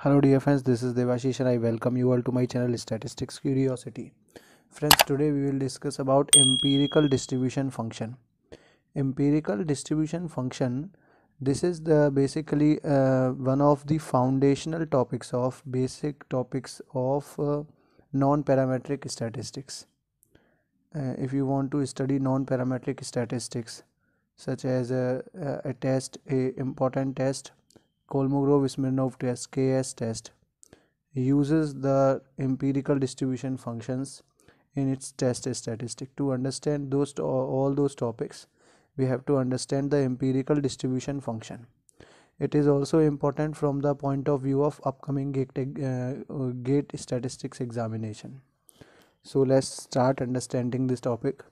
Hello dear friends, this is Devashish and I welcome you all to my channel Statistics Curiosity. Friends, today we will discuss about empirical distribution function. Empirical distribution function, this is the basically uh, one of the foundational topics of basic topics of uh, non-parametric statistics. Uh, if you want to study non-parametric statistics such as a, a test, a important test Kolmogorov-Smirnov test KS test uses the empirical distribution functions in its test statistic to understand those all those topics. We have to understand the empirical distribution function. It is also important from the point of view of upcoming gate, uh, gate statistics examination. So let's start understanding this topic.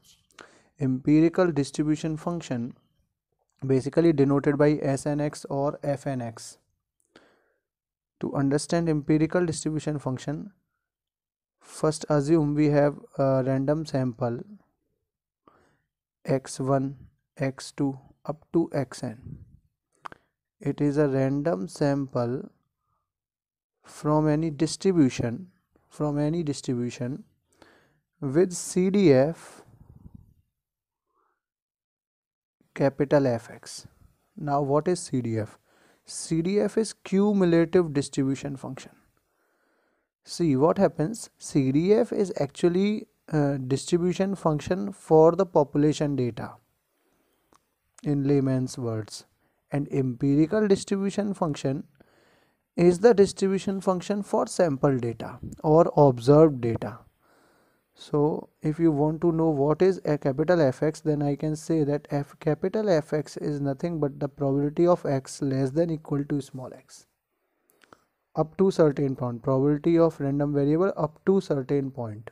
Empirical distribution function basically denoted by snx or fnx to understand empirical distribution function first assume we have a random sample x1 x2 up to xn. It is a random sample from any distribution from any distribution with CDF capital Fx. Now what is CDF? CDF is cumulative distribution function. See what happens CDF is actually a distribution function for the population data in layman's words and empirical distribution function is the distribution function for sample data or observed data so if you want to know what is a capital fx then i can say that f capital fx is nothing but the probability of x less than equal to small x. Up to certain point. Probability of random variable up to certain point.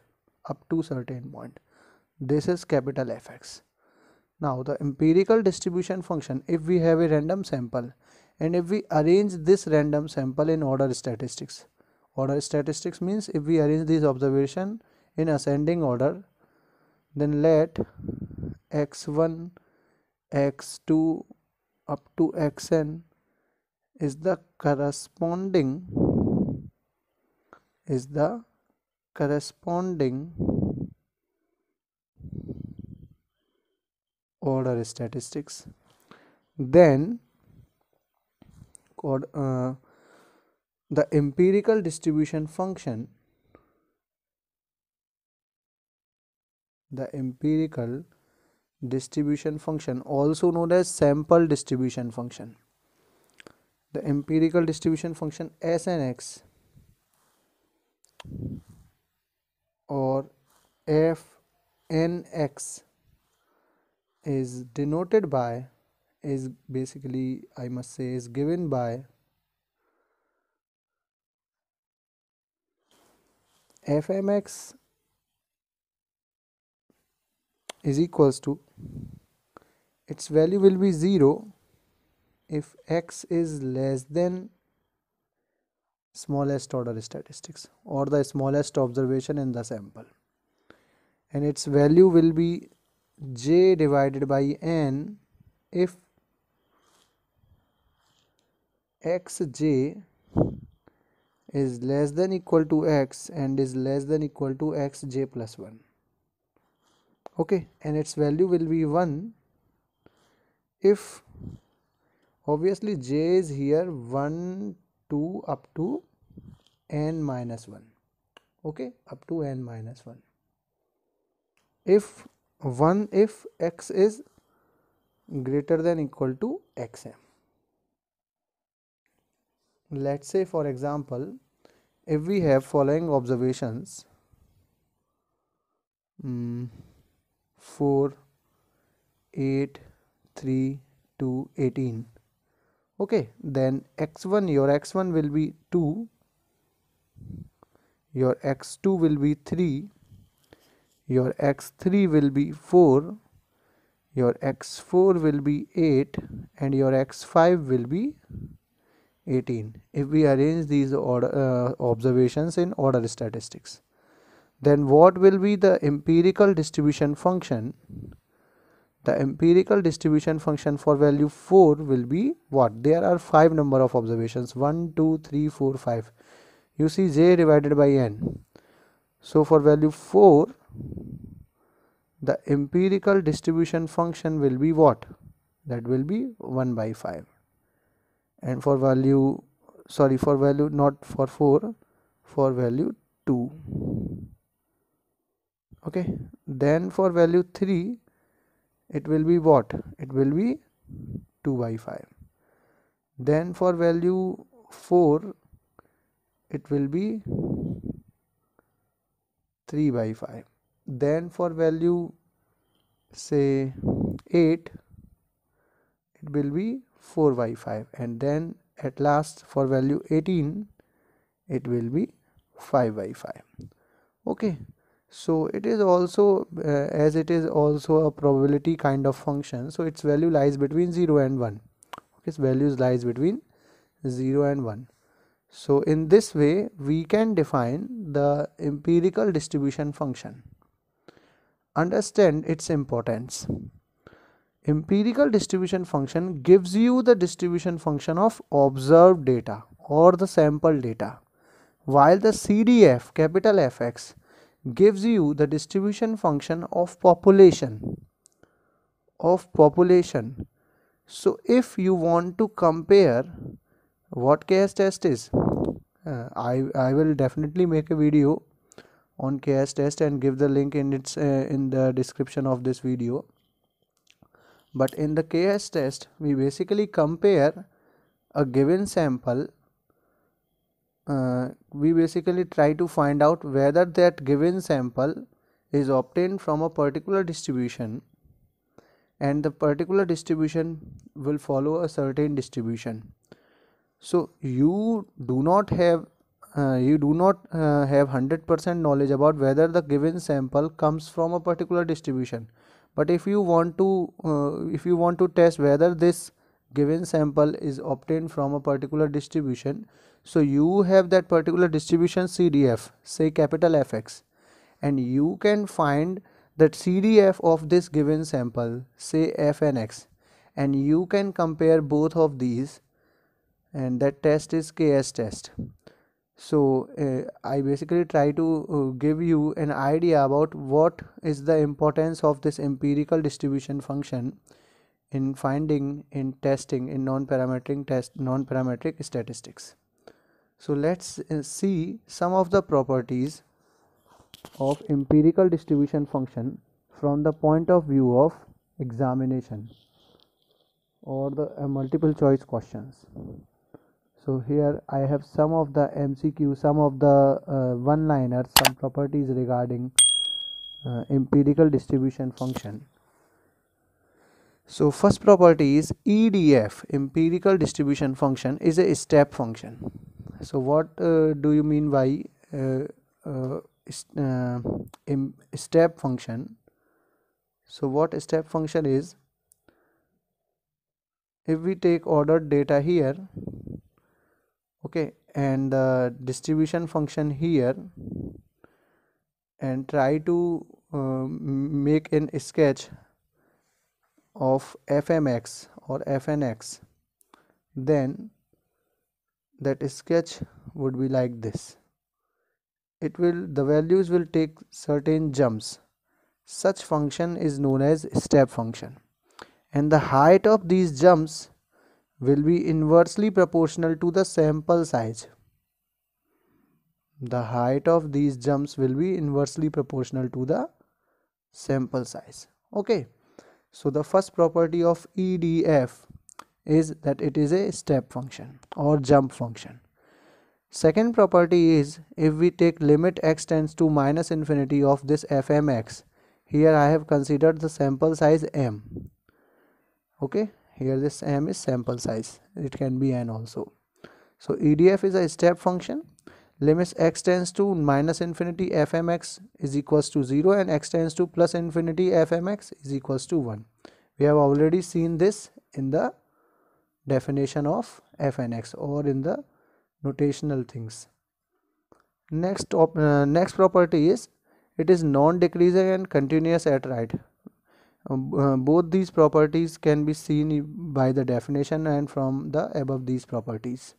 Up to certain point. This is capital fx now the empirical distribution function if we have a random sample and if we arrange this random sample in order statistics. Order statistics means if we arrange this observation in ascending order then let x1 x2 up to xn is the corresponding is the corresponding order statistics. Then uh, the empirical distribution function the empirical distribution function also known as sample distribution function. The empirical distribution function snx or fnx is denoted by is basically I must say is given by fmx is equals to its value will be 0 if x is less than smallest order statistics or the smallest observation in the sample. And its value will be j divided by n if xj is less than equal to x and is less than equal to xj plus 1 okay and its value will be 1 if obviously j is here 1 2 up to n minus 1 okay up to n minus 1 if 1 if x is greater than equal to xm. Let's say for example if we have following observations um, 4 8 3 2 18 okay then x1 your x1 will be 2 your x2 will be 3 your x3 will be 4 your x4 will be 8 and your x5 will be 18 if we arrange these order, uh, observations in order statistics then what will be the empirical distribution function? The empirical distribution function for value 4 will be what? There are five number of observations. 1 2 3 4 5 you see j divided by n. So for value 4 the empirical distribution function will be what? That will be 1 by 5 and for value sorry for value not for 4 for value 2 okay. Then for value 3 it will be what? It will be 2 by 5 then for value 4 it will be 3 by 5 then for value say 8 it will be 4 by 5 and then at last for value 18 it will be 5 by 5 okay so it is also uh, as it is also a probability kind of function. So its value lies between 0 and 1 okay its values lies between 0 and 1 so in this way we can define the empirical distribution function. Understand its importance. Empirical distribution function gives you the distribution function of observed data or the sample data while the cdf capital fx gives you the distribution function of population of population. So if you want to compare what KS test is uh, I, I will definitely make a video on KS test and give the link in its uh, in the description of this video. But in the KS test we basically compare a given sample uh, we basically try to find out whether that given sample is obtained from a particular distribution and the particular distribution will follow a certain distribution. So you do not have uh, you do not uh, have 100% knowledge about whether the given sample comes from a particular distribution. But if you want to uh, if you want to test whether this given sample is obtained from a particular distribution. So you have that particular distribution CDF say capital Fx and you can find that CDF of this given sample say Fnx and x, and you can compare both of these and that test is KS test. So uh, I basically try to uh, give you an idea about what is the importance of this empirical distribution function in finding in testing in non-parametric test non-parametric statistics. So let's uh, see some of the properties of empirical distribution function from the point of view of examination or the uh, multiple choice questions. So here I have some of the MCQ some of the uh, one liners some properties regarding uh, empirical distribution function so first property is EDF empirical distribution function is a step function. So what uh, do you mean by uh, uh, uh step function? So what step function is if we take ordered data here okay and the distribution function here and try to uh, make an sketch of fmx or fnx then that sketch would be like this. It will the values will take certain jumps. Such function is known as step function. And the height of these jumps will be inversely proportional to the sample size. The height of these jumps will be inversely proportional to the sample size. Okay so the first property of EDF is that it is a step function or jump function. Second property is if we take limit x tends to minus infinity of this fmx, here I have considered the sample size m. Okay, here this m is sample size, it can be n also. So EDF is a step function limits x tends to minus infinity fmx is equals to 0 and x tends to plus infinity fmx is equals to 1 we have already seen this in the definition of f and x or in the notational things. Next uh, next property is it is non decreasing and continuous at right. Um, uh, both these properties can be seen by the definition and from the above these properties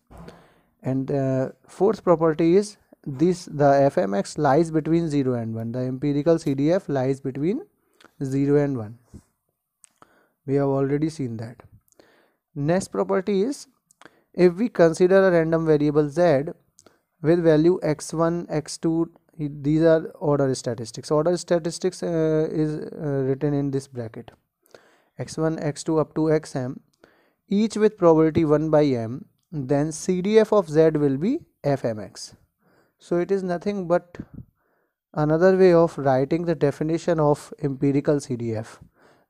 and the fourth property is this the fmx lies between 0 and 1 the empirical cdf lies between 0 and 1 we have already seen that. Next property is if we consider a random variable z with value x1 x2 these are order statistics. Order statistics uh, is uh, written in this bracket. x1 x2 up to xm each with probability 1 by m then cdf of z will be fmx so it is nothing but another way of writing the definition of empirical cdf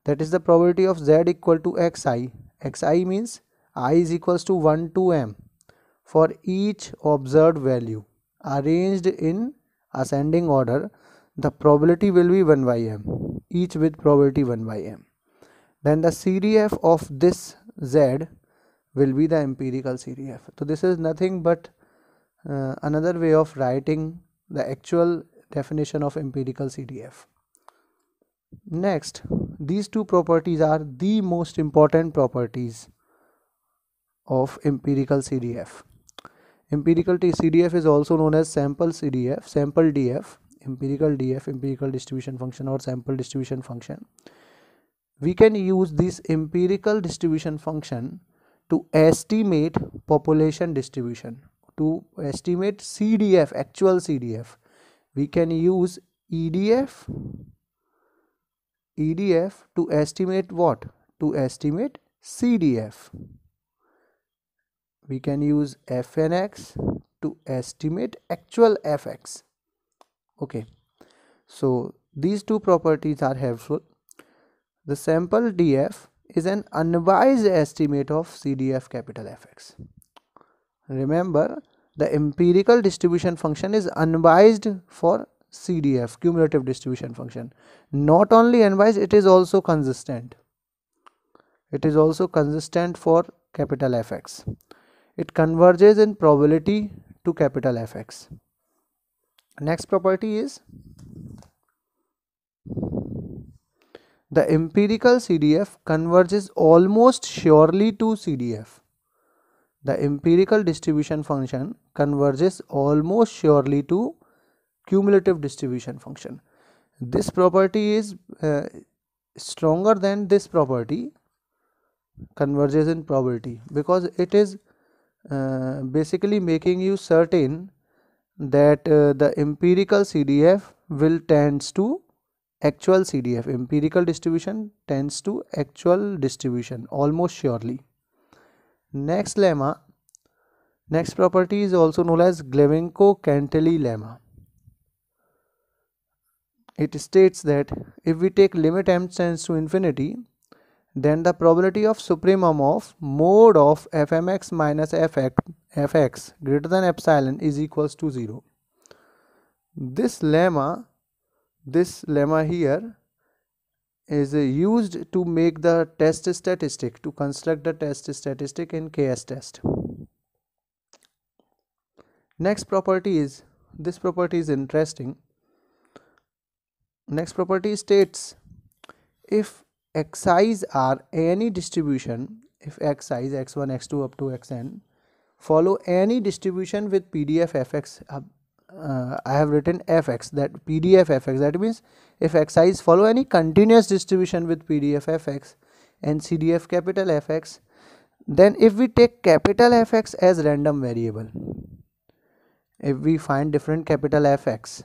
that is the probability of z equal to xi xi means i is equals to 1 to m for each observed value arranged in ascending order. The probability will be 1 by m each with probability 1 by m. Then the cdf of this z will be the empirical cdf so this is nothing but uh, another way of writing the actual definition of empirical cdf next these two properties are the most important properties of empirical cdf empirical CDF is also known as sample CDF sample DF empirical DF empirical distribution function or sample distribution function. We can use this empirical distribution function to estimate population distribution to estimate CDF actual CDF we can use EDF EDF to estimate what? To estimate CDF we can use fnx to estimate actual fx okay. So these two properties are helpful. The sample df is an unbiased estimate of cdf capital fx remember the empirical distribution function is unbiased for cdf cumulative distribution function. Not only unbiased it is also consistent. It is also consistent for capital fx it converges in probability to capital Fx. Next property is the empirical CDF converges almost surely to CDF. The empirical distribution function converges almost surely to cumulative distribution function. This property is uh, stronger than this property converges in probability because it is uh, basically making you certain that uh, the empirical CDF will tends to actual CDF empirical distribution tends to actual distribution almost surely. Next lemma next property is also known as Glivenko-Cantelli lemma. It states that if we take limit m tends to infinity then the probability of supremum of mode of fmx minus fx, fx greater than epsilon is equals to 0 this lemma this lemma here is used to make the test statistic to construct the test statistic in ks test. Next property is this property is interesting. Next property states if xi's are any distribution if xi is x1 x2 up to xn follow any distribution with pdf fx uh, uh, i have written fx that pdf fx that means if xi's follow any continuous distribution with pdf fx and cdf capital fx then if we take capital fx as random variable if we find different capital fx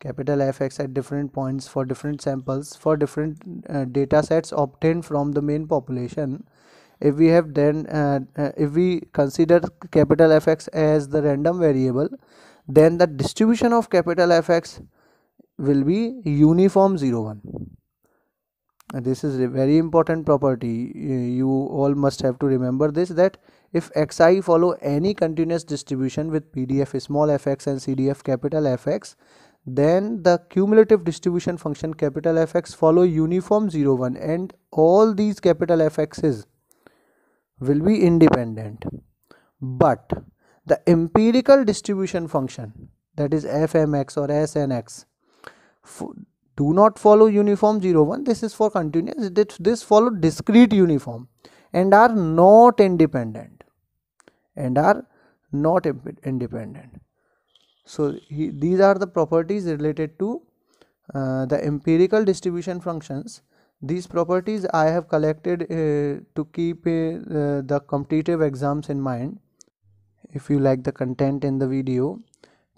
capital fx at different points for different samples for different uh, data sets obtained from the main population if we have then uh, uh, if we consider capital fx as the random variable then the distribution of capital fx will be uniform 0 1 this is a very important property. You all must have to remember this that if xi follow any continuous distribution with pdf small fx and cdf capital fx then the cumulative distribution function capital Fx follow uniform 0 1 and all these capital Fx's will be independent. But the empirical distribution function that is fmx or snx do not follow uniform 0 1 this is for continuous. This, this follow discrete uniform and are not independent and are not independent. So he, these are the properties related to uh, the empirical distribution functions. These properties i have collected uh, to keep uh, the competitive exams in mind if you like the content in the video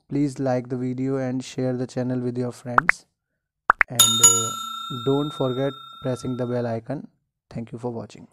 please like the video and share the channel with your friends. And uh, don't forget pressing the bell icon. Thank you for watching